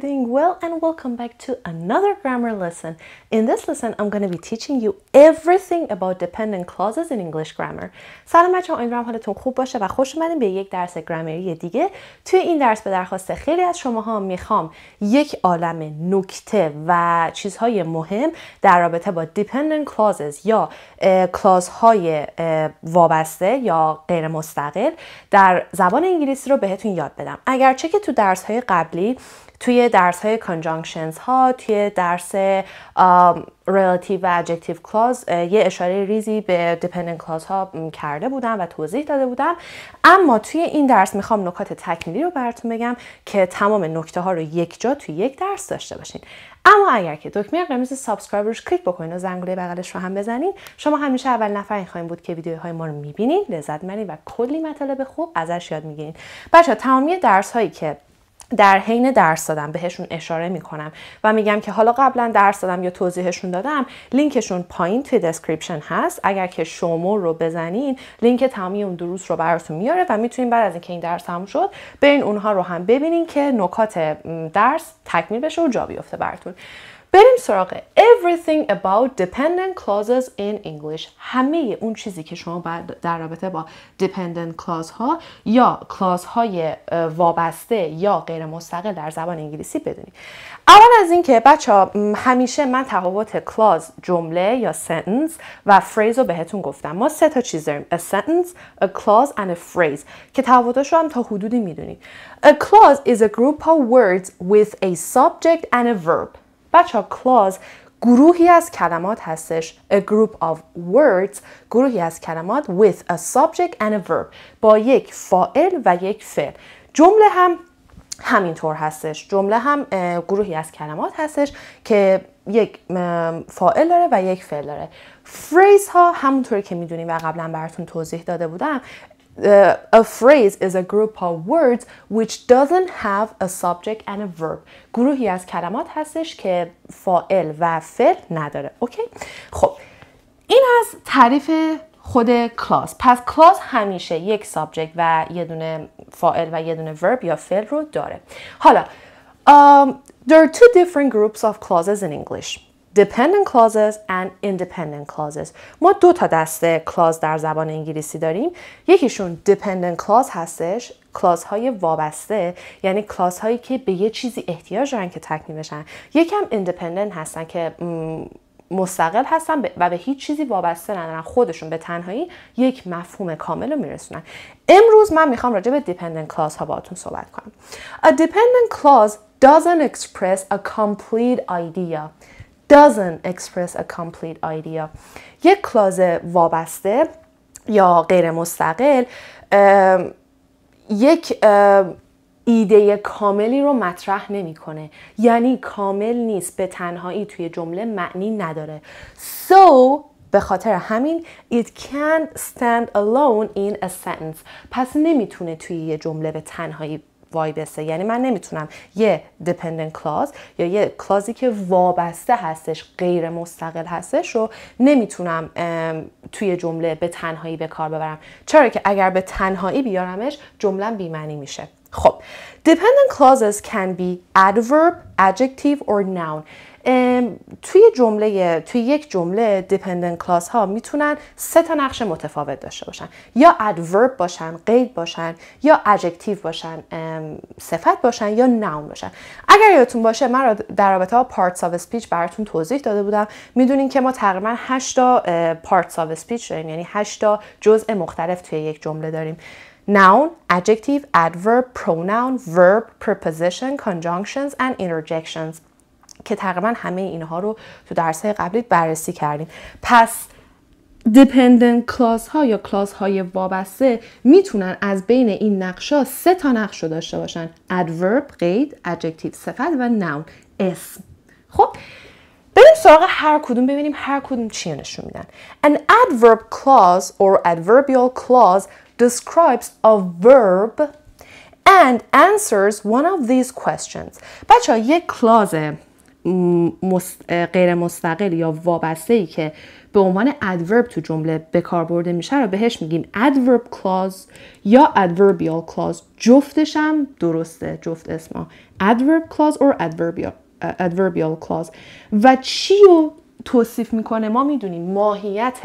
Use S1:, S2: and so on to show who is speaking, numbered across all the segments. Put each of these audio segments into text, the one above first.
S1: you're doing well and welcome back to another grammar lesson. In this lesson, I'm going to be teaching you everything about dependent clauses in English grammar. سلام بچه امیدوارم حالتون خوب باشه و خوش اومدین به یک درس گرامری دیگه. توی این درس به درخواست خیلی از شماها می‌خوام یک عالم نکته و چیزهای مهم در رابطه با dependent clauses یا کلاس های وابسته یا غیر مستقل در زبان انگلیسی رو بهتون یاد بدم. اگرچه که تو درس های قبلی توی درس های conjunctions ها توی درس relative و adjective clause یه اشاره ریزی به dependent clause ها کرده بودم و توضیح داده بودم. اما توی این درس می‌خوام نکات تکمیلی رو براتون بگم که تمام نکته ها رو یک جا توی یک درس داشته باشین. اما اگر که دکمه قرمز subscribe روش کلیک بکنید و زنگوله بغلش رو هم بزنید شما همیشه اول نفر خواهید بود که ویدیوهای ما رو می‌بینید لذت می‌برید و کلی مطالب خوب ازش یاد می‌گیرید بچه تمامی درس هایی که در حین درس دادم بهشون اشاره می‌کنم و میگم که حالا قبلا درس دادم یا توضیحشون دادم لینکشون پایین توی description هست. اگر که شما رو بزنین لینک تمامی اون دروس رو براتون میاره و می‌تونین بعد از اینکه این درس هم شد برین اونها رو هم ببینین که نکات درس تکمیل بشه و جا بیفته براتون. بریم سراغ everything about dependent clauses in English. همه اون چیزی که شما باید در رابطه با dependent clause ها یا clause های وابسته یا غیر مستقل در زبان انگلیسی بدونید. اول از اینکه بچه ها همیشه من تفاوت clause جمله یا sentence و phrase رو بهتون گفتم. ما سه تا چیز داریم a sentence, a clause and a phrase که تفاوتش رو هم تا حدودی می‌دونید. a clause is a group of words with a subject and a verb. بچه ها clause گروهی از کلمات هستش. A group of words گروهی از کلمات with a subject and a verb با یک فاعل و یک فعل. جمله هم همینطور هستش. جمله هم گروهی از کلمات هستش که یک فاعل داره و یک فعل داره. فریز ها همونطوری که می‌دونیم و قبلا براتون توضیح داده بودم uh, a phrase is a group of words which doesn't have a subject and a verb. گروهی از کلمات هستش که فاعل و فعل نداره. اوکی خب. این از تعریف خود clause. پس clause همیشه یک subject و یه دونه فاعل و یه دونه verb یا فعل رو داره. حالا um, there are two different groups of clauses in English. Dependent clauses and independent clauses. ما دو تا دسته clause در زبان انگلیسی داریم. یکیشون dependent clause هستش clause های وابسته یعنی clause هایی که به یه چیزی احتیاج دارن که تکمیل بشن. یکم independent هستن که مستقل هستن و به هیچ چیزی وابسته ندارن. خودشون به تنهایی یک مفهوم کامل رو میرسونن. امروز من می‌خوام راجع به dependent clause ها باهاتون صحبت کنم. A dependent clause doesn't express a complete idea. Doesn't express a complete idea. یک کلاز وابسته یا غیر مستقل یک ایده کاملی رو مطرح نمی‌کنه. یعنی کامل نیست به تنهایی توی جمله معنی نداره. So به خاطر همین it can't stand alone in a sentence. پس نمی‌تونه توی یه جمله به تنهایی وایبسته یعنی من نمی‌تونم یه dependent clause یا یه کلازی که وابسته هستش غیر مستقل هستش رو نمی‌تونم توی جمله به تنهایی به کار ببرم. چرا که اگر به تنهایی بیارمش جمله بیمعنی میشه. خب dependent clauses can be adverb, adjective or noun. توی جمله توی یک جمله dependent clause ها می‌تونن سه تا نقش متفاوت داشته باشن. یا adverb باشن قید باشن یا adjective باشن صفت باشن یا noun باشن. اگر یادتون باشه من در رابطه با parts of speech براتون توضیح داده بودم. می‌دونین که ما تقریبا 8 تا parts of speech داریم. یعنی 8 تا جزء مختلف توی یک جمله داریم. Noun, adjective, adverb, pronoun, verb, preposition, conjunctions and interjections. که تقریبا همه اینها رو تو درس قبلی بررسی کردیم. پس dependent clause ها یا clause های وابسته می‌تونن از بین این نقشا سه تا نقش رو داشته باشن. adverb قید adjective صفت و noun اسم. خب بریم سراغ هر کدوم ببینیم هر کدوم چی نشون میدن. An adverb clause or adverbial clause describes a verb and answers one of these questions. بچه ها یک کلاز غیر مستقل یا وابسته ای که به عنوان adverb تو جمله به کار برده میشه رو بهش میگیم adverb clause یا adverbial clause. جفتش هم درسته جفت اسما clause or adverbial, adverbial clause. و چی رو توصیف می‌کنه؟ ما می‌دونیم ماهیت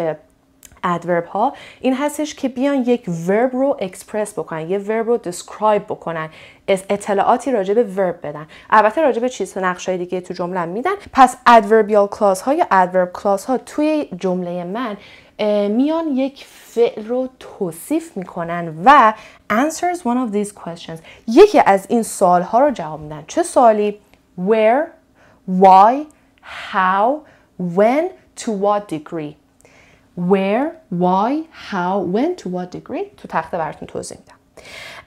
S1: ادورب ها این هستش که بیان یک ورب رو اکسپرس بکنن یه ورب رو دسکرایب بکنن اطلاعاتی راجع به ورب بدن. البته راجع به چیز های دیگه تو جمله میدن. پس ادوربیال کلاس ها یا ادورب کلاس ها توی جمله من میان یک فعل رو توصیف می‌کنن و answers one of these questions. یکی از این سوال ها رو جواب میدن. چه سوالی؟ where why how when to what degree. where, why, how, when, to what degree تو تخته براتون توضیح میدم.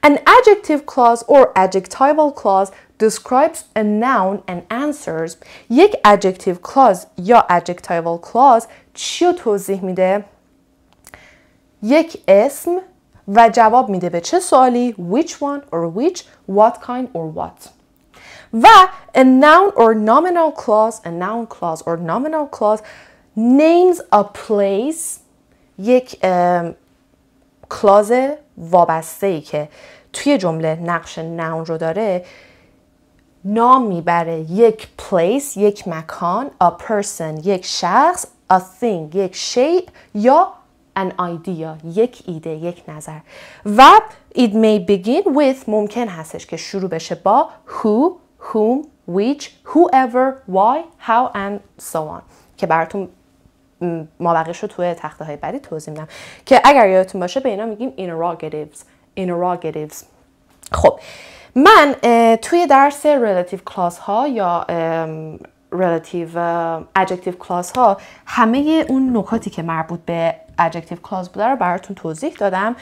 S1: An adjective clause or adjectival clause describes a noun and answers یک adjective clause یا adjectival clause چی رو توضیح میده؟ یک اسم و جواب میده به چه سوالی which one or which what kind or what و a noun or nominal clause a noun clause or nominal clause names a place یک کلاز وابسته ای که توی جمله نقش نون رو داره نام می‌بره یک place یک مکان a person یک شخص a thing یک شیء یا an idea یک ایده یک نظر. و it may begin with ممکن هستش که شروع بشه با who whom which whoever why how and so on. که براتون ما بقیش رو توی تخته های بعدی توضیح میدم. که اگر یادتون باشه به اینا میگیم interrogatives interrogatives خب من توی درس relative clause ها یا relative adjective clause ها همه اون نکاتی که مربوط به adjective clause بوده رو براتون توضیح دادم.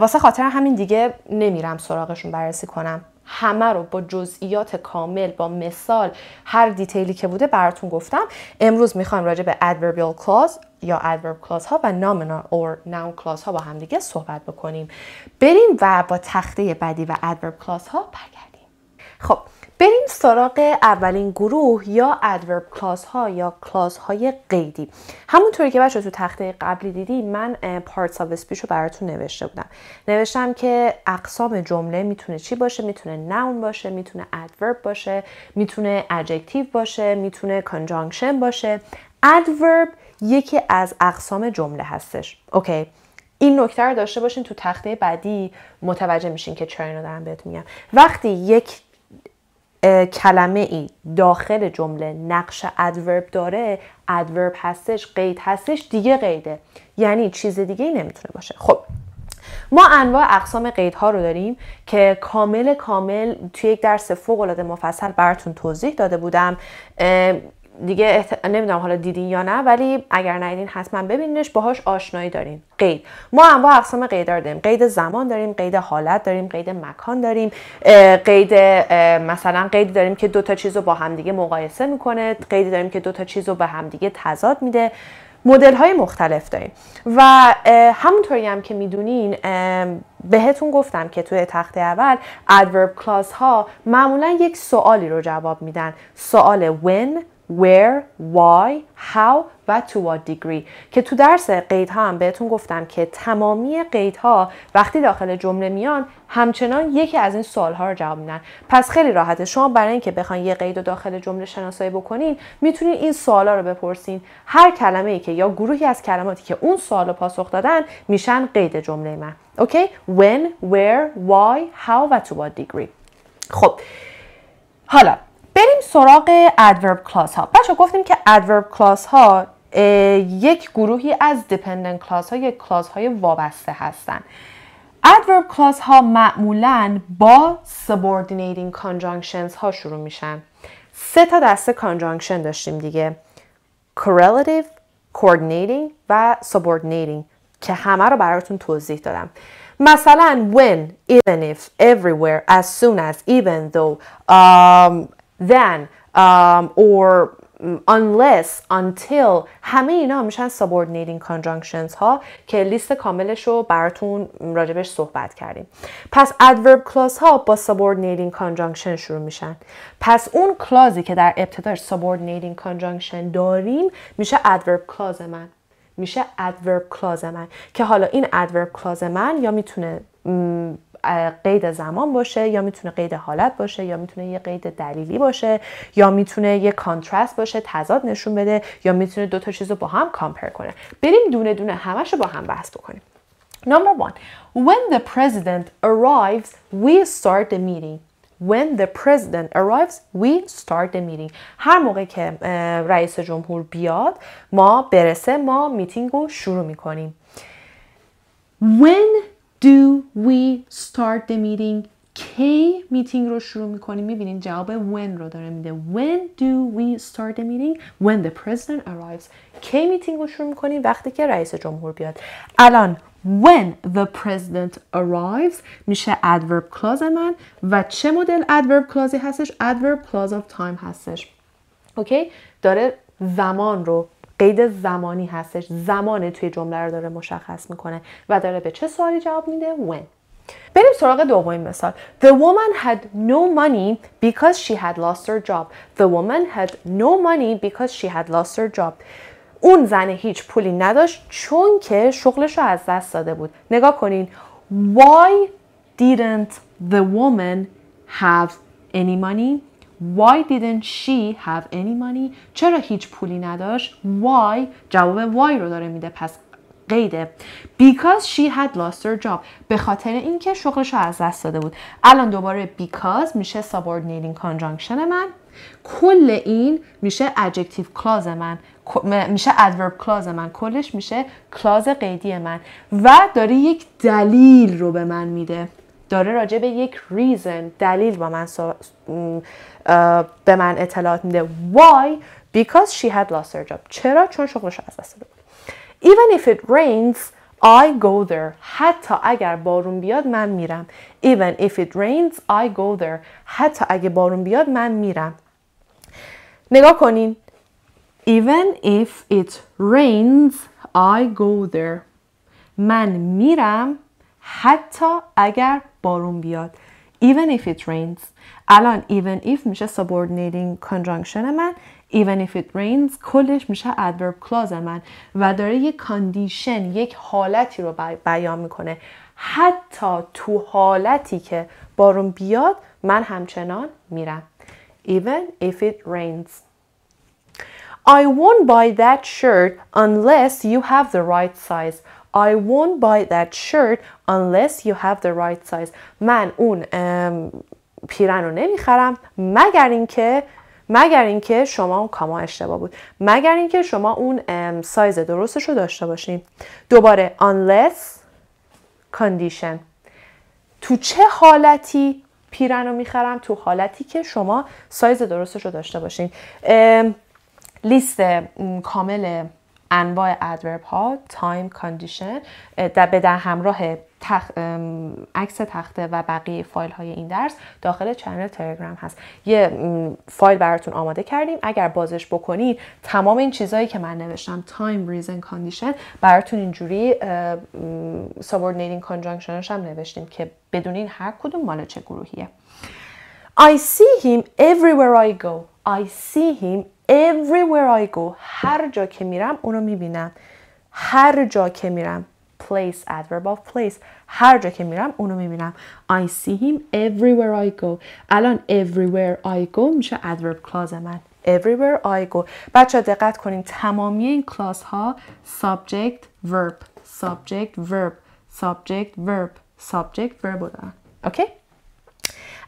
S1: واسه خاطر همین دیگه نمیرم سراغشون بررسی کنم. همه رو با جزئیات کامل با مثال هر دیتیلی که بوده براتون گفتم. امروز می‌خوایم راجع به adverbial clause یا adverb clause ها و nominal or noun clause ها با هم دیگه صحبت بکنیم. بریم و با تخته بعدی و adverb clause ها برگردیم. خب بریم سراغ اولین گروه یا adverb clause ها یا کلاس های قیدی. همونطوری که بچه تو تخته قبلی دیدی من parts of speech رو براتون نوشته بودم. نوشتم که اقسام جمله می‌تونه چی باشه؟ می‌تونه noun باشه می‌تونه adverb باشه می‌تونه adjective باشه می‌تونه conjunction باشه. adverb یکی از اقسام جمله هستش. اوکی. این نکته رو داشته باشین تو تخته بعدی متوجه میشین که چرا اینو دارم بهتون میگم. وقتی یک کلمه ای داخل جمله نقش ادورب داره ادورب هستش قید هستش دیگه قیده. یعنی چیز دیگه ای نمی‌تونه باشه. خب ما انواع اقسام قیدها رو داریم که کامل کامل توی یک درس فوق العاده مفصل براتون توضیح داده بودم. دیگه احت... نمی‌دونم حالا دیدین یا نه ولی اگر ندیدین حتما ببینینش باهاش آشنایی دارین. قید. ما انواع اقسام قید داریم. قید زمان داریم قید حالت داریم قید مکان داریم. قید مثلا قید داریم که دو تا چیز رو با همدیگه مقایسه می‌کنه. قید داریم که دو تا چیز رو به همدیگه تضاد میده. مدل های مختلف داریم. و همونطوری هم که می‌دونین بهتون گفتم که توی تخت اول adverb clause ها معمولا یک سوالی رو جواب میدن. سوال when where, why, how و to what degree. که تو درس قیدها هم بهتون گفتم که تمامی قیدها وقتی داخل جمله میان همچنان یکی از این سوال ها رو جواب میدن. پس خیلی راحته. شما برای اینکه بخواین یه قید رو داخل جمله شناسایی بکنین می‌تونین این سوالا رو بپرسین. هر کلمه ای که یا گروهی از کلماتی که اون سوال رو پاسخ دادن میشن قید جمله من. اوکی؟ when where why how و to what degree. خب. حالا بریم سراغ adverb clause ها بچه گفتیم که adverb clause ها یک گروهی از dependent clause ها یک clause های وابسته هستند adverb clause ها معمولا با subordinating conjunctions ها شروع میشن سه تا دسته conjunction داشتیم دیگه correlative, coordinating و subordinating که همه رو براتون توضیح دادم مثلا when, even if, everywhere, as soon as, even though, um, then um, or unless until همه اینا میشن subordinating conjunctions ها که لیست کاملش رو براتون راجبش صحبت کردیم پس adverb clause ها با subordinating conjunction شروع میشن پس اون کلازی که در ابتداش subordinating conjunction داریم میشه adverb clause من میشه adverb clause من که حالا این adverb clause من یا می‌تونه قید زمان باشه یا می‌تونه قید حالت باشه یا می‌تونه یه قید دلیلی باشه یا می‌تونه یه کانترست باشه تضاد نشون بده یا می‌تونه دو تا چیز رو با هم کامپر کنه بریم دونه دونه همش رو با هم بحث بکنیم Number one, when the president arrives, we start the meeting. When the president arrives, we start the meeting. هر موقع که رئیس جمهور بیاد ما برسه ما میتینگ رو شروع می‌کنیم. When do we start the meeting کی میتینگ رو شروع می‌کنیم می‌بینین جواب when رو داره میده when do we start the meeting when the president arrives کی میتینگ رو شروع می‌کنیم وقتی که رئیس جمهور بیاد الان when the president arrives میشه adverb clause من و چه مدل adverb clause هستش adverb clause of time هستش اوکی داره زمان رو قید زمانی هستش. زمان توی جمله رو داره مشخص می‌کنه و داره به چه سوالی جواب میده؟ when. بریم سراغ دومین مثال. The woman had no money because she had lost her job. The woman had no money because she had lost her job. اون زن هیچ پولی نداشت چون که شغلش رو از دست داده بود. نگاه کنین. Why didn't the woman have any money? Why didn't she have any money? چرا هیچ پولی نداشت؟ Why? جواب why رو داره میده. پس قیده. Because she had lost her job. به خاطر اینکه شغلش از دست داده بود. الان دوباره because میشه subordinating conjunction من. کل این میشه adjective clause من. میشه adverb clause من. کلش میشه clause قیدی من. و داره یک دلیل رو به من میده. داره راجع به یک reason دلیل با من به من اطلاعات میده. Why? Because she had lost her job. چرا؟ چون شغلش از دست داده بود. Even if it rains I go there. حتی اگر بارون بیاد من میرم. Even if it rains I go there. حتی اگه بارون بیاد من میرم. نگاه کنین. Even if it rains I go there. من میرم. حتی اگر بارون بیاد even if it rains الان even if میشه subordinating conjunction من even if it rains کلش میشه adverb clause من و dare یک کاندیشن یک حالتی رو بیان می‌کنه حتی تو حالتی که بارون بیاد من همچنان میرم even if it rains I won't buy that shirt unless you have the right size I won't buy that shirt unless you have the right size. من اون پیرن رو نمی‌خرم مگر اینکه مگر اینکه شما اون کاما اشتباه بود. مگر اینکه شما اون سایز درستش رو داشته باشین. دوباره unless condition. تو چه حالتی پیرن رو می‌خرم؟ تو حالتی که شما سایز درستش رو داشته باشین. لیست کامل انواع adverb ها time condition به در همراه عکس تخته و بقیه فایل های این درس داخل channel تلگرام هست. یه فایل براتون آماده کردیم. اگر بازش بکنید تمام این چیزهایی که من نوشتم time reason condition براتون اینجوری subordinating conjunctionش هم نوشتیم که بدونین هر کدوم مال چه گروهیه. I see him everywhere I go. I see him everywhere I go هر جا که میرم اونو می‌بینم هر جا که میرم place adverb of place هر جا که میرم اونو می‌بینم I see him everywhere I go الان everywhere I go میشه adverb clause من everywhere I go بچه دقت کنین تمامی این کلاس ها subject verb subject verb subject verb subject verb دارن اوکی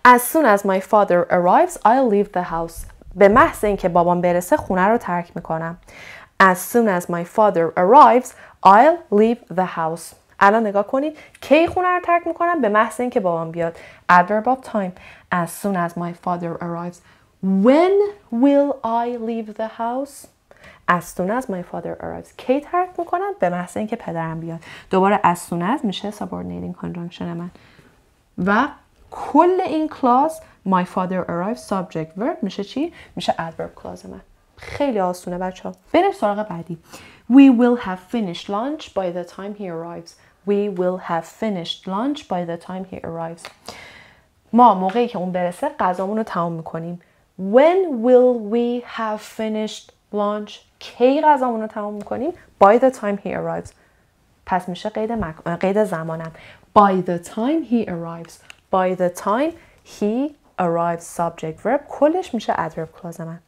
S1: As soon as my father arrives, I'll leave the house. به محض اینکه بابام برسه خونه رو ترک می‌کنم. As soon as my father arrives, I'll leave the house. الان نگاه کنید کی خونه رو ترک می‌کنم به محض اینکه بابام بیاد. Adverb of time. As soon as my father arrives. When will I leave the house? As soon as my father arrives. کی ترک می‌کنم به محض اینکه پدرم بیاد. دوباره as soon as میشه subordinating conjunction من. و کل این کلاس my father arrives subject verb میشه چی؟ میشه adverb clause من خیلی آسونه بچه ها بریم سراغ بعدی We will have finished lunch by the time he arrives We will have finished lunch by the time he arrives ما موقعی که اون برسه غذامون رو تمام میکنیم When will we have finished lunch کی غذامون رو تمام میکنیم By the time he arrives پس میشه قید, مک... قید زمانم By the time he arrives By the time he arrives subject verb کلش میشه adverb clause من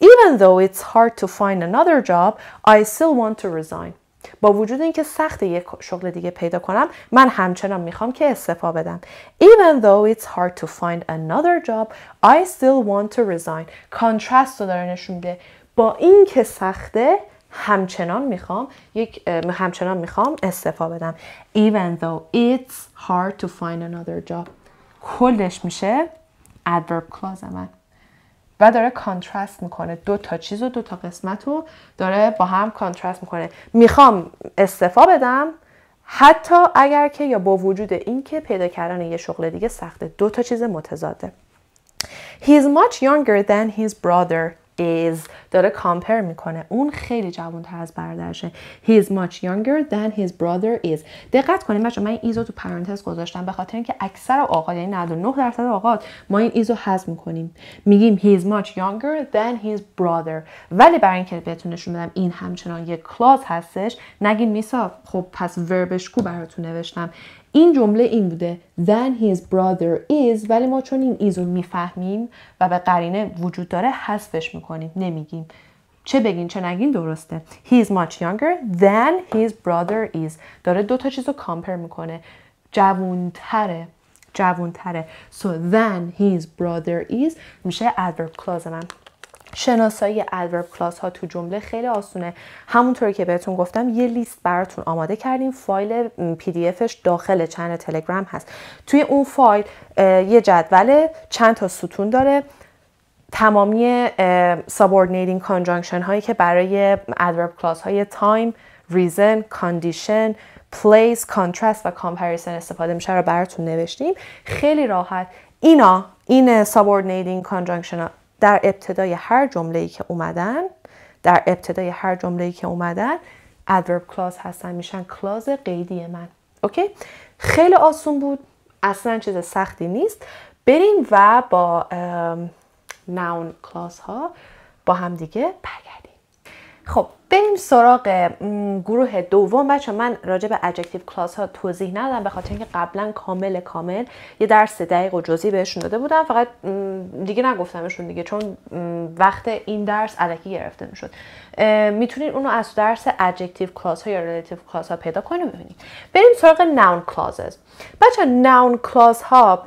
S1: Even though it's hard to find another job I still want to resign با وجود اینکه سخت یک شغل دیگه پیدا کنم من همچنان می‌خوام که استعفا بدم even though it's hard to find another job I still want to resign کانترست رو داره نشون میده با اینکه سخته همچنان می‌خوام یک همچنان می‌خوام استعفا بدم even though it's hard to find another job کلش میشه adverb clause من. و داره کانترست می‌کنه. دو تا چیز و دو تا قسمت رو داره با هم کانترست می‌کنه. می‌خوام استفا بدم. حتی اگر که یا با وجود اینکه پیدا کردن یه شغل دیگه سخته. دو تا چیز متضاده. He is much younger than his brother. Is داره کامپر می‌کنه. اون خیلی جوانتر از برادرشه. He is much younger than his brother is. دقت کنید بچه من این ایزو تو پرانتز گذاشتم به خاطر اینکه اکثر اوقات یعنی 99 درصد اوقات ما این ایزو حذف می‌کنیم. میگیم he is much younger than his brother. ولی برای اینکه بهتون نشون بدم این همچنان یک کلاس هستش نگین میسا خب پس وربش کو براتون نوشتم. این جمله این بوده. Then his brother is ولی ما چون این ایزو می‌فهمیم و به قرینه وجود داره حذفش می‌کنیم نمیگیم. چه بگین چه نگین؟ درسته. He is much younger than his brother is. داره دو تا چیز رو کامپر می‌کنه. جوونتره. جوونتره. So then his brother is میشه adverb clause من. شناسایی ادورب کلاس ها تو جمله خیلی آسونه. همونطوری که بهتون گفتم یه لیست براتون آماده کردیم. فایل پی دی افش داخل چند تلگرام هست. توی اون فایل یه جدول چند تا ستون داره. تمامی subordinating conjunction هایی که برای adverb clause های time, reason, condition, place, contrast و comparison استفاده میشه رو براتون نوشتیم. خیلی راحت. اینا این subordinating conjunction ها در ابتدای هر جمله‌ای که اومدن در ابتدای هر جمله‌ای که اومدن adverb clause هستن میشن کلاز قیدی من. اوکی؟ خیلی آسون بود. اصلا چیز سختی نیست. بریم و با ناون کلاس ها با هم دیگه برگردیم. خب بریم سراغ گروه دوم. بچه من راجع به adjective clause ها توضیح ندادم به خاطر اینکه قبلا کامل کامل یه درس دقیق و جزئی بهشون داده بودم. فقط دیگه نگفتمشون دیگه چون وقت این درس الکی گرفته می‌شد. می‌تونید اونو از درس adjective clause ها یا relative clause ها پیدا کنید ببینید بریم سراغ noun clauses بچه noun clause ها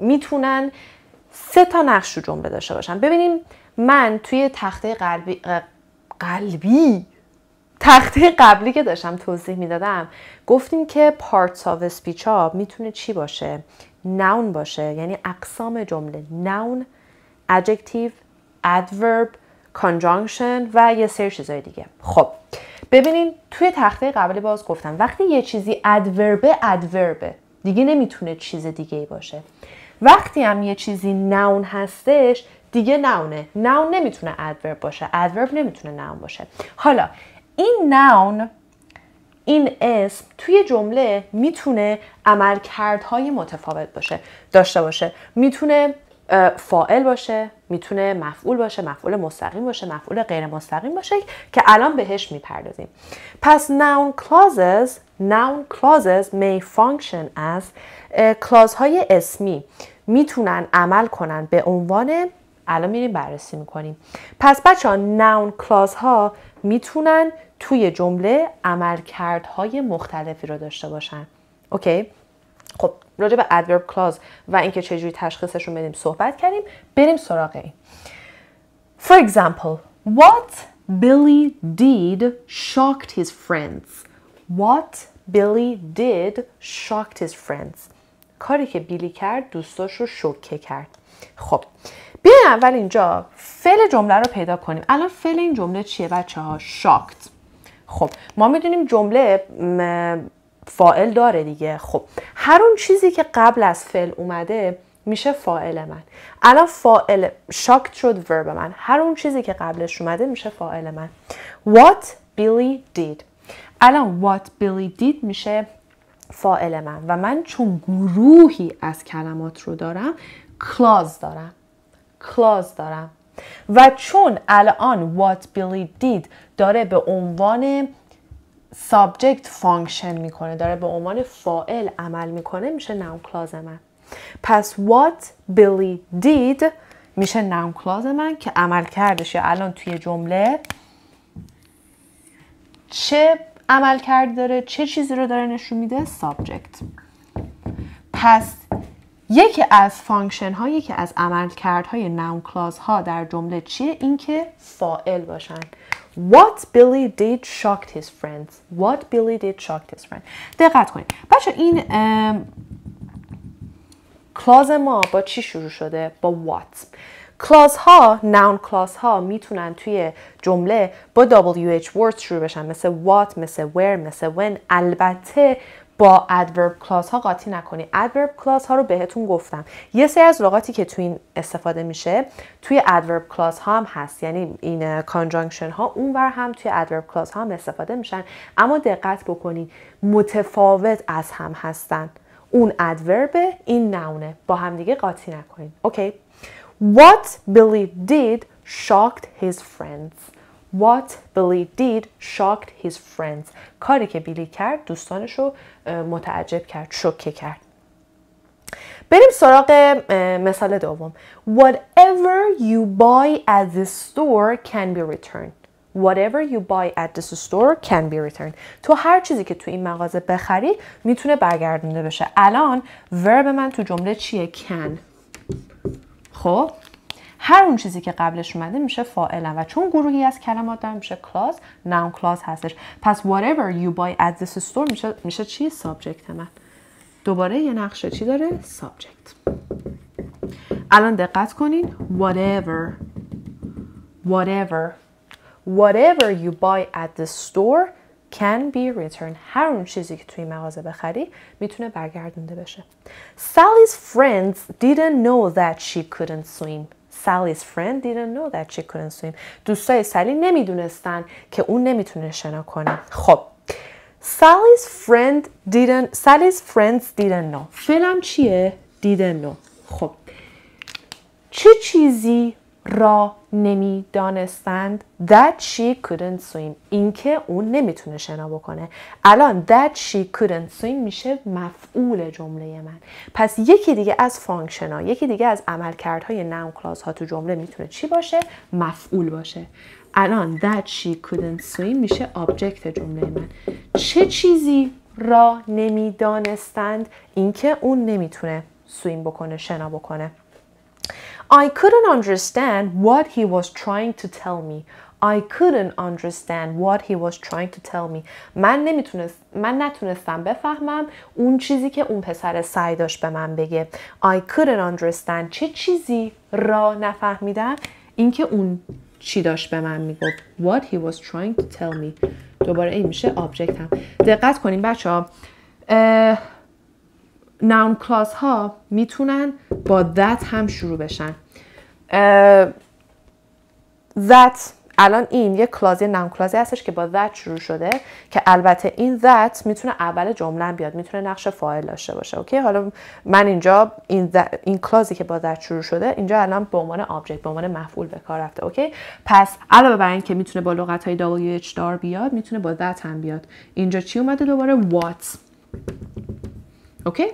S1: می‌تونن سه تا نقش رو جمله داشته باشن. ببینیم من توی تخته قلبی قلبی تخته قبلی که داشتم توضیح می‌دادم گفتیم که parts of speech ها می‌تونه چی باشه؟ Noun باشه یعنی اقسام جمله. Noun adjective adverb conjunction و یه سری چیزای دیگه. خب ببینین توی تخته قبلی باز گفتم وقتی یه چیزی adverb adverb دیگه نمی‌تونه چیز دیگه ای باشه. وقتی هم یه چیزی ناون هستش دیگه ناونه ناون نمی‌تونه ادورب باشه. ادورب نمی‌تونه ناون باشه. حالا این ناون این اسم توی جمله می‌تونه عملکردهای متفاوت باشه. داشته باشه. می‌تونه فائل باشه می‌تونه مفعول باشه مفعول مستقیم باشه مفعول غیر مستقیم باشه که الان بهش می‌پردازیم. پس noun clauses noun clauses may function as کلاز های اسمی می‌تونن عمل کنن به عنوان الان میریم بررسی می‌کنیم پس بچه ها ناون کلاس ها می‌تونن توی جمله عملکردهای مختلفی رو داشته باشن اوکی خب راجع به ادورب کلاز و اینکه چجوری تشخیصشون بدیم صحبت کردیم بریم سراغ این For example, what Billy did shocked his friends. What Billy did shocked his friends. کاری که بیلی کرد دوستاش رو شوکه کرد. خب بیاین اول اینجا فعل جمله رو پیدا کنیم. الان فعل این جمله چیه بچه ها؟ شاکت. خب ما می‌دونیم جمله فائل داره دیگه. خب هر اون چیزی که قبل از فعل اومده میشه فاعل من. الان فاعل shocked verb من. هر اون چیزی که قبلش اومده میشه فاعل من. What Billy did. الان what Billy did میشه فاعل من. و من چون گروهی از کلمات رو دارم clause دارم. clause دارم. و چون الان what Billy did داره به عنوان subject function می‌کنه داره به عنوان فاعل عمل می‌کنه میشه noun clause من. پس what Billy did میشه noun clause من که عمل کردش. یا الان توی جمله چه عمل کرد داره چه چیزی رو داره نشون میده؟ subject پس یکی از function ها یکی از عمل های noun clause ها در جمله چیه اینکه فاعل باشن What Billy did shocked his friends. What Billy did shocked his friends. دقت کنید. بچه این کلاز ما با چی شروع شده؟ با what. کلاس ها ناون کلاس ها می‌تونن توی جمله با WH words شروع بشن مثل what مثل where مثل when البته با adverb clause ها قاطی نکنی. Adverb clause ها رو بهتون گفتم. یه سری از لغاتی که توی این استفاده میشه توی adverb clause ها هم هست. یعنی این conjunction ها اونور هم توی adverb clause ها هم استفاده میشن. اما دقت بکنید متفاوت از هم هستن. اون adverb این نونه با هم دیگه قاطی نکنید اوکی What Billy did shocked his friends. What Billy did shocked his friends. کاری که بیلی کرد دوستانش رو متعجب کرد شوکه کرد. بریم سراغ مثال دوم. Whatever you buy at the store can be returned. Whatever you buy at the store can be returned. تو هر چیزی که تو این مغازه بخری می‌تونه برگردونده بشه. الان verb من تو جمله چیه؟ can. خب؟ هر اون چیزی که قبلش اومده میشه فاعلا و چون گروهی از کلمات دارم میشه clause noun clause هستش. پس whatever you buy at this store میشه, میشه چی؟ subject من. دوباره یه نقش چی داره؟ subject الان دقت کنین. whatever whatever whatever you buy at the store can be returned. هر اون چیزی که توی مغازه بخری می‌تونه برگردونده بشه. Sally's friends didn't know that she couldn't swim. Sally's friend didn't know that she couldn't swim. دوستای سالی نمی‌دونستن که اون نمی‌تونه شنا کنه. خب Sally's friend didn't Sally's friends didn't know. فعلم چیه؟ didn't know. خب چه چیزی را نمی‌دانستند. That she couldn't swim. اینکه اون نمی‌تونه شنا بکنه. الان that she couldn't swim میشه مفعول جمله من. پس یکی دیگه از function ها یکی دیگه از عملکردهای noun clause ها تو جمله می‌تونه چی باشه؟ مفعول باشه. الان that she couldn't swim میشه object جمله من. چه چیزی را نمی‌دانستند؟ اینکه اون نمی‌تونه سویم بکنه شنا بکنه. I couldn't understand what he was trying to tell me. I couldn't understand what he was trying to tell me. من نمی‌تونست من نتونستم بفهمم اون چیزی که اون پسر سعی داشت به من بگه. I couldn't understand چه چیزی را نفهمیدم اینکه اون چی داشت به من می‌گفت. What he was trying to tell me. دوباره این میشه object هم. دقت کنیم بچه ها. noun clause ها می‌تونن با that هم شروع بشن that الان این یه clause ی noun clause ی هستش که با that شروع شده که البته این that می‌تونه اول جمله بیاد می‌تونه نقش فاعل داشته باشه اوکی؟ حالا من اینجا این این clause ی که با that شروع شده اینجا الان به عنوان آبجکت به عنوان مفعول به کار رفته اوکی؟ پس علاوه بر اینکه می‌تونه با لغت های WH دار بیاد می‌تونه با that هم بیاد. اینجا چی اومده دوباره؟ What. اوکی؟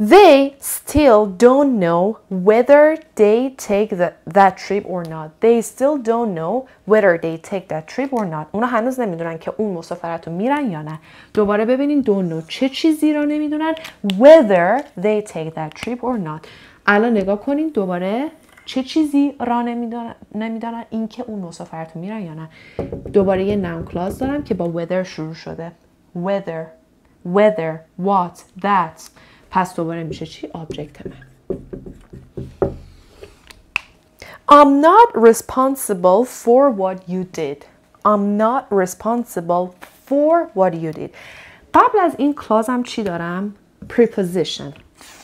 S1: They still don't know whether they take the, that trip or not. They still don't know whether they take that trip or not. اونا هنوز نمیدونن که اون مسافرت رو میرن یا نه. دوباره ببینین don't know چه چیزی رو نمیدونن whether they take that trip or not. الان نگاه کنین دوباره چه چیزی را نمیدونن, نمیدونن اینکه اون مسافرت رو میرن یا نه. دوباره یه نام کلاس دارم که با whether شروع شده. whether whether what that پس دوباره میشه چی؟ آبجکت من I'm not responsible for what you did. I'm not responsible for what you did. قبل از این کلازم چی دارم؟ preposition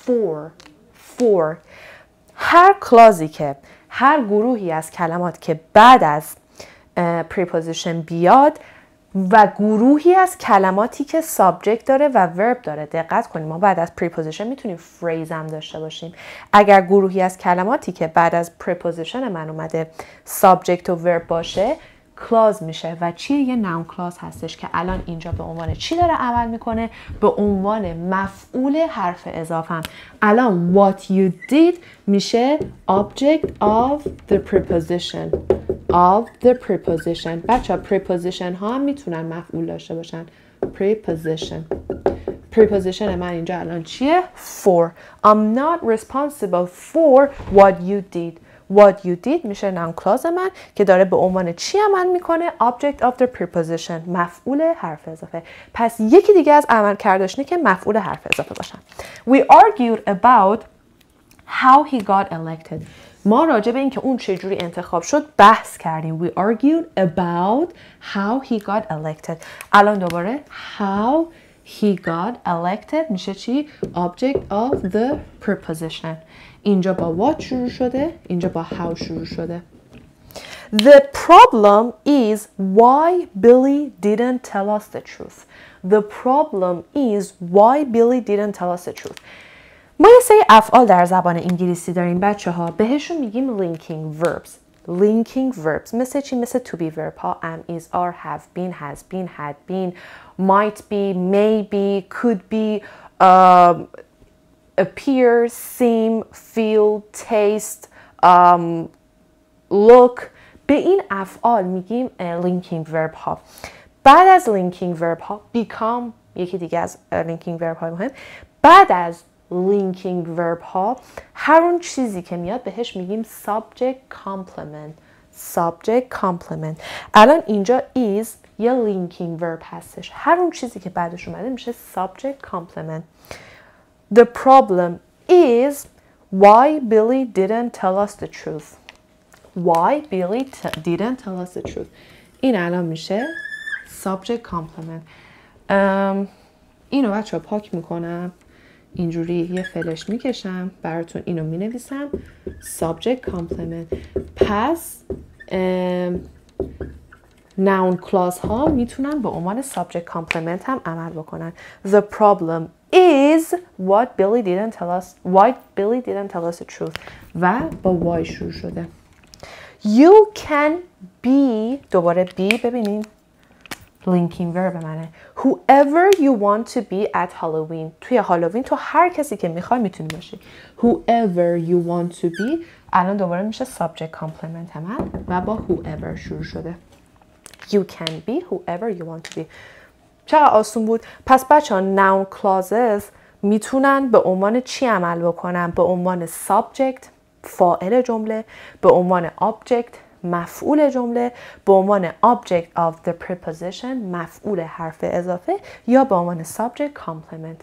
S1: for for هر clause ی که هر گروهی از کلمات که بعد از preposition بیاد و گروهی از کلماتی که subject داره و verb داره. دقت کنیم ما بعد از preposition می‌تونیم phrase هم داشته باشیم. اگر گروهی از کلماتی که بعد از preposition من اومده subject و verb باشه clause میشه و چی یه noun clause هستش که الان اینجا به عنوان چی داره عمل می‌کنه؟ به عنوان مفعول حرف اضافه الان what you did میشه object of the preposition. Of the preposition. بچه preposition ها هم می‌تونن مفعول داشته باشن. Preposition. Preposition من اینجا الان چیه؟ For. I'm not responsible for what you did. What you did میشه نام کلاز من که داره به عنوان چی عمل می‌کنه؟ Object of the preposition مفعول حرف اضافه. پس یکی دیگه از عمل کرداشنی که مفعول حرف اضافه باشن we argued about how he got elected. ما راجع به اینکه اون چجوری انتخاب شد بحث کردیم. We argued about how he got elected. الان دوباره how he got elected میشه چی؟ Object of the preposition. اینجا با what شروع شده اینجا با how شروع شده The problem is why Billy didn't tell us the truth. The problem is why Billy didn't tell us the truth. ما یه سری افعال در زبان انگلیسی داریم بچه ها بهشون میگیم linking verbs linking verbs مثل چی مثل to be verb ها am is are have been has been had been might be may be could be um, appear seem feel taste um, look به این افعال میگیم linking verb ها بعد از linking verb ها become یکی دیگه از linking verb های مهم بعد از linking verb ها هر اون چیزی که میاد بهش میگیم subject complement subject complement الان اینجا is یه linking verb هستش هر اون چیزی که بعدش اومده میشه subject complement The problem is why Billy didn't tell us the truth why Billy didn't tell us the truth این الان میشه subject complement um, اینو بچه پاک می‌کنم اینجوری یه فلش می‌کشم براتون اینو می‌نویسم subject complement پس noun clause ها می‌تونن به عنوان subject complement هم عمل بکنن the problem is what Billy didn't tell us why Billy didn't tell us the truth و با why شروع شده you can be دوباره be ببینین linking verb منه whoever you want to be at Halloween توی هالووین تو هر کسی که می‌خوای می‌تونی باشی whoever you want to be الان دوباره میشه subject complement من و با whoever شروع شده you can be whoever you want to be چقدر آسون بود پس بچه ها noun clauses می‌تونن به عنوان چی عمل بکنن به عنوان subject فاعل جمله به عنوان object مفعول جمله به عنوان object of the preposition مفعول حرف اضافه یا به عنوان subject complement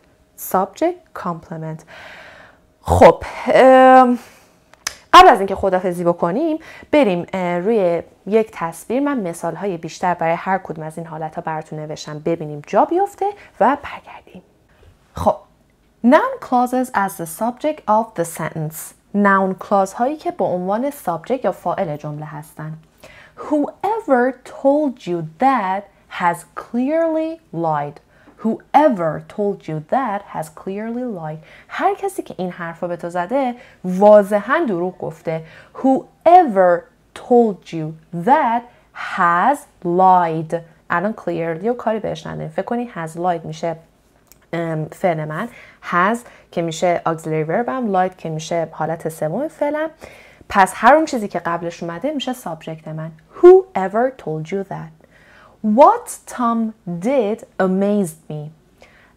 S1: subject complement خب قبل از اینکه خدافزی بکنیم بریم روی یک تصویر. من مثال های بیشتر برای هر کدوم از این حالت ها براتون نوشتم. ببینیم جا بیفته و برگردیم. خب noun clauses as the subject of the sentence. Noun clause هایی که به عنوان subject یا فاعل جمله هستن. Whoever told you that has clearly lied. Whoever told you that has clearly lied. هر کسی که این حرف به تو زده واضحا دروغ گفته. Whoever told you that has lied. الان clearly و کاری بهش نداریم فکر کنی has lied میشه فعل من. Has که میشه auxiliary verbم lied که میشه حالت سوم فعلم پس هر اون چیزی که قبلش اومده میشه subject من. Whoever told you that. What Tom did amazed me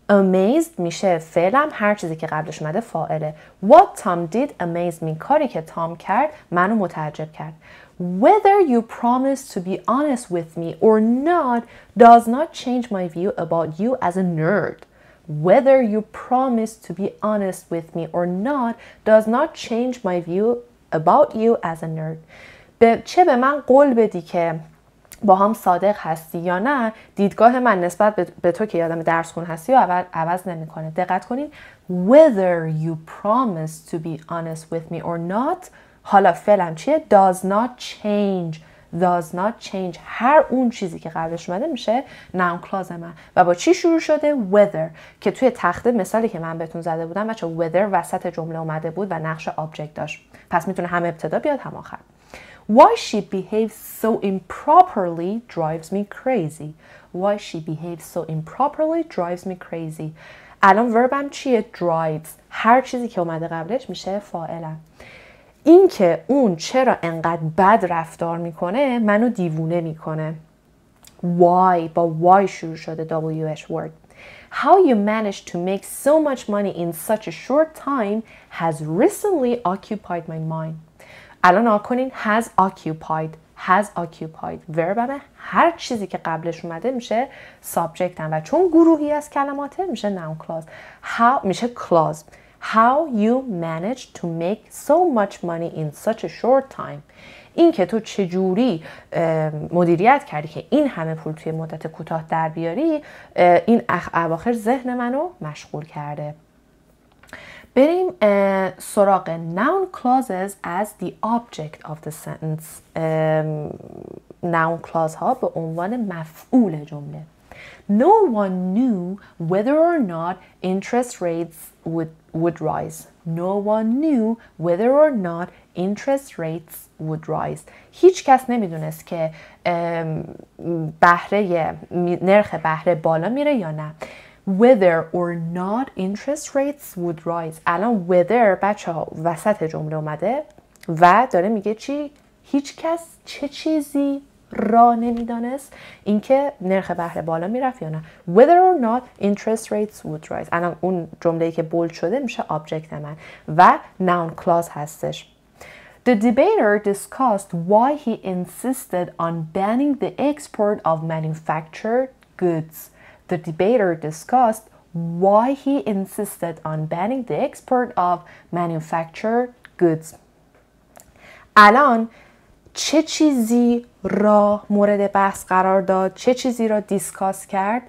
S1: amazed میشه فعلم هر چیزی که قبلش اومده فاعله What Tom did amazed me کاری که تام کرد منو متعجب کرد Whether you promise to be honest with me or not does not change my view about you as a nerd. Whether you promise to be honest with me or not does not change my view about you as a nerd. به چه به من قول بدی که با هم صادق هستی یا نه دیدگاه من نسبت به تو که یادم درس خون هستی و عوض نمی‌کنه. دقت کنین whether you promise to be honest with me or not حالا فعلا چیه؟ does not change. does not change. هر اون چیزی که قبلش اومده میشه noun clause من. و با چی شروع شده؟ whether. که توی تخته مثالی که من بهتون زده بودم بچه whether وسط جمله اومده بود و نقش object داشت. پس می‌تونه هم ابتدا بیاد هم آخر. Why she behaves so improperly drives me crazy. Why she behaves so improperly drives me crazy. الان وربم چیه؟ drives. هر چیزی که اومده قبلش میشه فاعلم. این که اون چرا انقدر بد رفتار میکنه منو دیوونه میکنه why با why شروع شده WH word How you managed to make so much money in such a short time has recently occupied my mind. الان آکنین has occupied has occupied verb هر چیزی که قبلش اومده میشه هم. و چون گروهی از کلماته میشه noun clause. How میشه clause. How you manage to make so much money in such a short time. این که تو چجوری مدیریت کردی که این همه پول توی مدت کوتاه در بیاری این اواخر ذهن منو مشغول کرده. بریم سراغ noun clauses as the object of the sentence noun clause ها به عنوان مفعول جمله No one knew whether or not interest rates would, would rise. No one knew whether or not interest rates would rise. هیچ کس نمیدونست که بهره نرخ بهره بالا میره یا نه. Whether or not interest rates would rise. الان whether بچه ها وسط جمله اومده و داره میگه چی؟ هیچ کس چه چیزی را نمیدانست اینکه نرخ بهره بالا میرفت یا نه whether or not interest rates would rise الان اون جمله که بولد شده میشه object من و noun clause هستش The debater discussed why he insisted on banning the export of manufactured goods. The debater discussed why he insisted on banning the export of manufactured goods. الان چه چیزی را مورد بحث قرار داد چه چیزی را دیسکاس کرد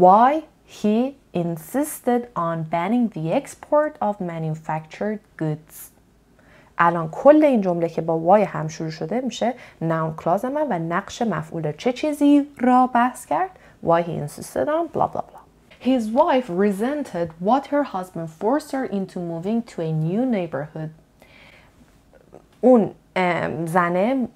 S1: why he insisted on banning the export of manufactured goods الان کل این جمله که با وای هم شروع شده میشه نام کلاز من و نقش مفعول چه چیزی را بحث کرد وای هی انسیستد آن بلا بلا بلا His wife resented what her husband forced her into moving to a new neighborhood. اون زنه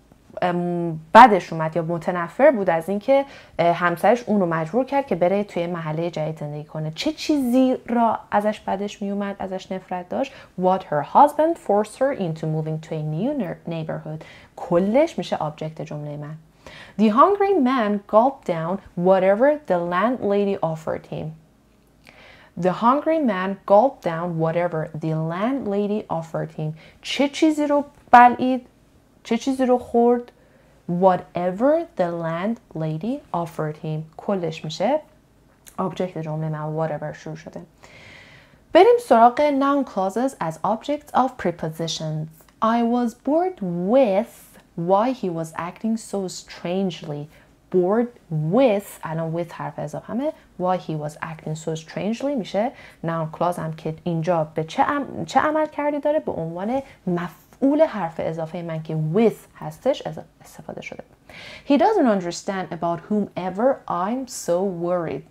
S1: بدش اومد یا متنفر بود از اینکه همسرش اون رو مجبور کرد که بره توی محله جدید زندگی کنه چه چیزی را ازش بدش میومد ازش نفرت داشت what her husband forced her into moving to a new neighborhood کلش میشه آبجکت جمله من The hungry man gulped down whatever the landlady offered him. The hungry man gulped down whatever the landlady offered him. چه چیزی رو بلعید چه چیزی رو خورد whatever the landlady offered him کلش میشه object جمله من whatever شروع شده بریم سراغ noun clauses as objects of prepositions I was bored with why he was acting so strangely bored with الان with حرف اضافه همه why he was acting so strangely میشه noun clause هم که اینجا به چه, چه عمل کردی داره به عنوان مفهوم مفعول حرف اضافه من که with هستش استفاده شده He doesn't understand about whomever I'm so worried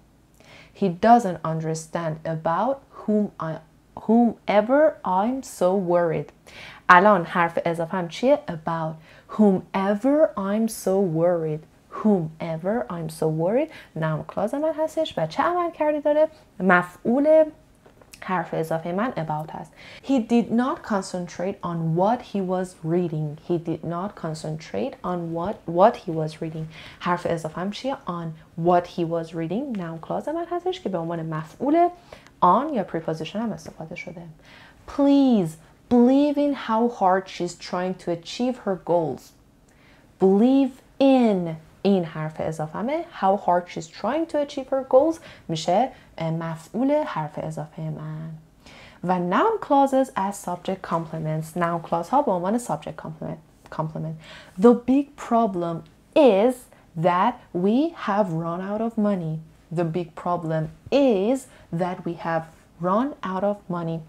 S1: He doesn't understand about whom I, whomever I'm so worried الان حرف اضافه هم چیه؟ about whomever I'm so worried whomever I'm so worried noun clause من هستش و چه عمل کردی داره؟ مفعول حرف اضافه من about هست He did not concentrate on what he was reading He did not concentrate on what, what he was reading حرف اضافه هم چیه on what he was reading noun clause من هستش که به عنوان مفعول on یا preposition هم استفاده شده Please believe in how hard she's trying to achieve her goals Believe in این حرف اضافه همه how hard she's trying to achieve her goals میشه مفعول حرف اضافه من و noun clauses as subject complements noun clause ها به عنوان subject complement complement the big problem is that we have run out of money the big problem is that we have run out of money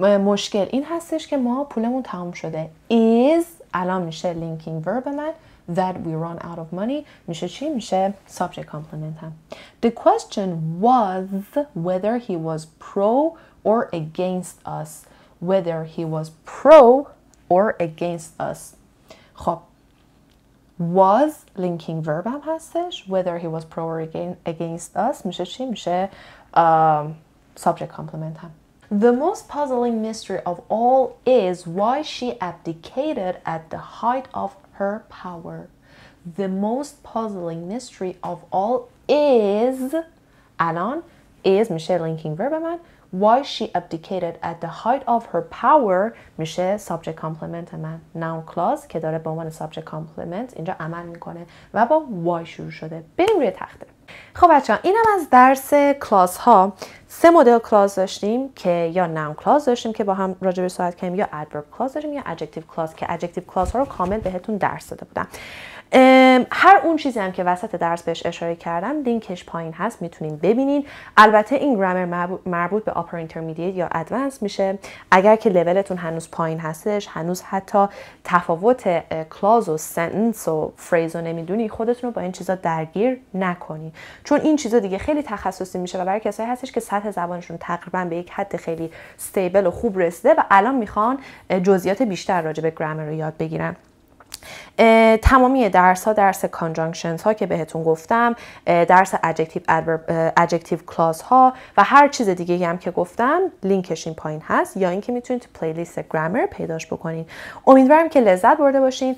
S1: مشکل این هستش که ما پولمون تمام شده is الان میشه linking verb من that we run out of money میشه چی؟ میشه subject complement هم The question was whether he was pro or against us whether he was pro or against us خب was linking verb هم هستش whether he was pro or against us میشه چی؟ میشه um, subject complement هم The most puzzling mystery of all is why she abdicated at the height of her power. The most puzzling mystery of all is الان is میشه linking verb من why she abdicated at the height of her power میشه subject complement من noun clause که داره به عنوان subject complement اینجا عمل میکنه و با why شروع شده بریم روی تخته خب بچه ها اینم از درس کلاس ها سه مدل clause داشتیم که یا noun clause داشتیم که با هم راجع به صحبت کردیم یا adverb clause داشتیم یا adjective clause که adjective clause ها رو کامل بهتون درس داده بودم هر اون چیزی هم که وسط درس بهش اشاره کردم لینکش پایین هست می‌تونین ببینین. البته این گرامر مربوط به upper intermediate یا advanced میشه. اگر که لولتون هنوز پایین هستش هنوز حتی تفاوت clause و sentence و phrase رو نمی‌دونی خودتون رو با این چیزا درگیر نکنی چون این چیزا دیگه خیلی تخصصی میشه و برای کسایی هستش که زبانشون تقریبا به یک حد خیلی stable و خوب رسیده و الان می‌خوان جزئیات بیشتر راجع به گرامر رو یاد بگیرن. تمامی درس ها درس conjunctions ها که بهتون گفتم درس adjective clause ها و هر چیز دیگه هم که گفتم لینکش این پایین هست یا اینکه می‌تونید تو playlist گرامر پیداش بکنین. امیدوارم که لذت برده باشین.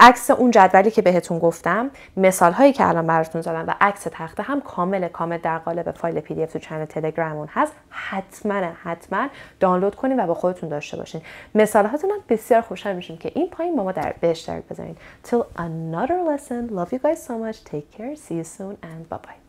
S1: عکس اون جدولی که بهتون گفتم مثال هایی که الان براتون زدم و عکس تخته هم کامل کامل در قالب فایل PDF تو channel تلگرامون هست. حتما حتما دانلود کنین و با خودتون داشته باشین. مثال هاتون هم بسیار خوشحال میشیم که این پایین با ما در به اشتراک بذارین. Till another lesson. Love you guys so much. Take care. See you soon and bye bye